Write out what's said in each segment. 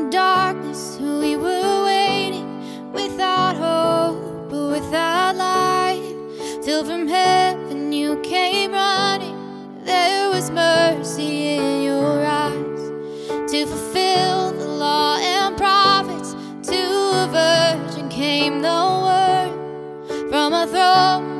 the darkness, we were waiting without hope, but without light. Till from heaven you came running. There was mercy in your eyes to fulfill the law and prophets. To a virgin came the word from a throne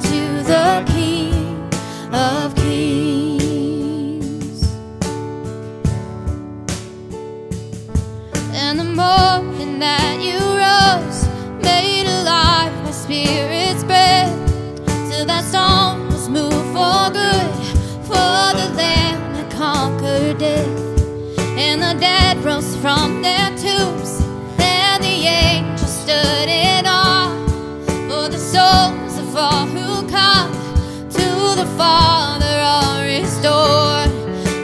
To the King of Kings. And the moment that you rose from their tombs, and the angels stood in awe. For the souls of all who come to the Father are restored.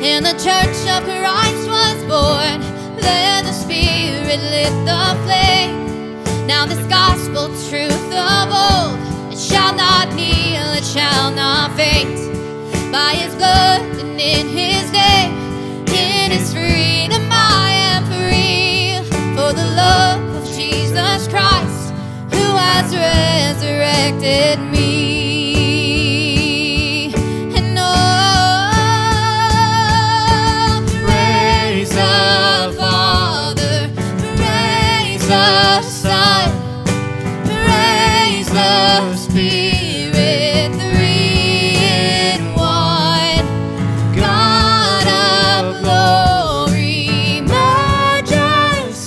And the church of Christ was born. There the Spirit lit the flame. Now this gospel truth of old, it shall not kneel,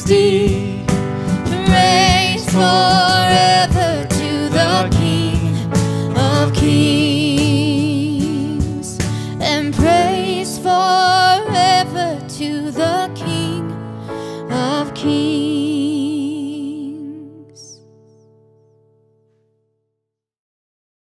majesty. Reigns forever to the King of kings. And praise forever to the King of kings.